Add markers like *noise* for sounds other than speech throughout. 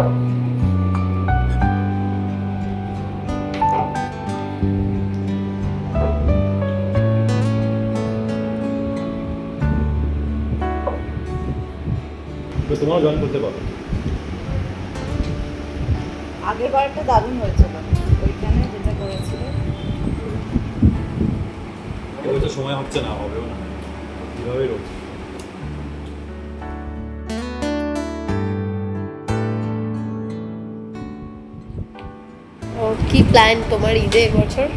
তো তোমরাও জয়েন করতে পারো। আগের বারটা দারুণ হয়েছিল। ওইখানে যেটা করেছিল। এবছর সময় হচ্ছে না হবেও না। কীভাবে রয়েছে। কি প্ল্যান তোমার ঈদে এবছর?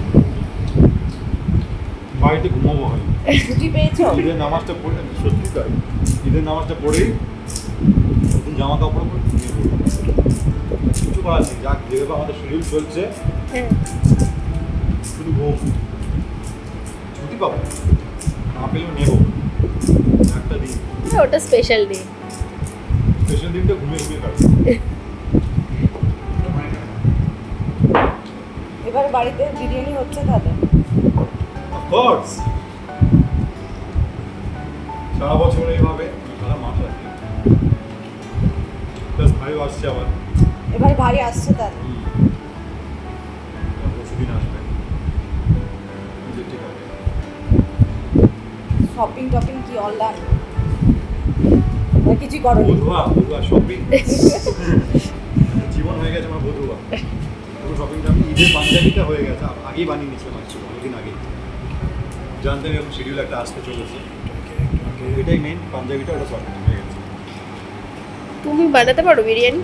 বাড়িতে ঘুমাবো হয় ছুটি পেয়েছ? ঈদের নামাজটা পড়ে সত্যি তাই। ঈদের নামাজটা পড়েই নতুন জামা কাপড় পরে কিছু করার নেই যাক যেভাবে আমাদের শিডিউল চলছে হ্যাঁ। শুধু ঘুম। ছুটি পাবো। না পেলেও নেব। একটা দিন। ওটা স্পেশাল দিন স্পেশাল দিনটা ঘুমিয়ে ঘুমিয়ে কাটবো। *laughs* এবার বাড়িতে বিরিয়ানি হচ্ছে তাহলে অফকোর্স সারা বছর এইভাবে সারা মাস আর কি। প্লাস ভাইও আসছে আবার। এবার ভাই আসছে তাহলে পরশুদিন আসবে। ঠিক আছে। শপিং টপিং কি অনলাইন কিছুই করো বধুয়া বধুয়া শপিং *laughs* জীবন হয়ে গেছে আমার বধুয়া। পুরো শপিংটা আমি ঈদের পাঞ্জাবিটা হয়ে গেছে আগেই বানিয়ে নিয়েছিলাম অ্যাকচুয়ালি অনেকদিন আগেই। জানতে এরকম শিডিউল একটা আসতে চলেছে। তো এটাই মেন পাঞ্জাবিটা ওটা শপিং হয়ে গেছে। তুমি বানাতে পারো বিরিয়ানি?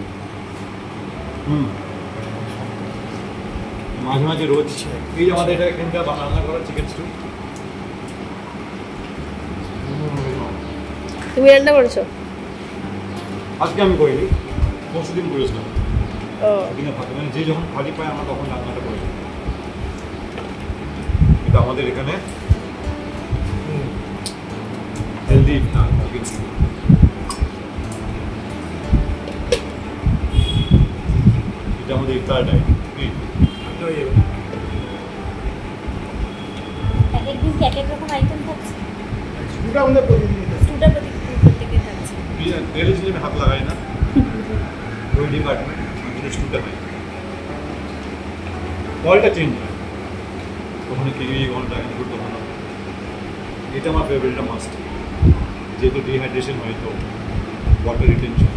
হুম। মাঝে মাঝে রোজ এই যে আমাদের এটা এখানকার রান্না করা চিকেন স্টু তুমি রান্না করেছ? আজকে আমি করিনি পরশু দিন করেছিলাম। দিনে ফাঁকা মানে যে যখন খালি পায় আমরা তখন রান্নাটা করি কিন্তু আমাদের এখানে হেলদি না এটা আমাদের ইফতার টাইম এক এক দিন এক রকম আইটেম থাকছে। স্টুটা আমাদের প্রতিদিনই স্টুটা প্রত্যেক প্রত্যেকদিন থাকছে তেলের জিনিস হাত লাগাই না? *laughs* ওই ডিপার্টমেন্ট আমি হয় চেঞ্জ হয়। কখনো কিউই কখনো ড্রাগন ফ্রুট কখনো এটা আমার ফেভারিটটা মাস্ট যেহেতু ডিহাইড্রেশন হয়, তো ওয়াটার রিটেনশন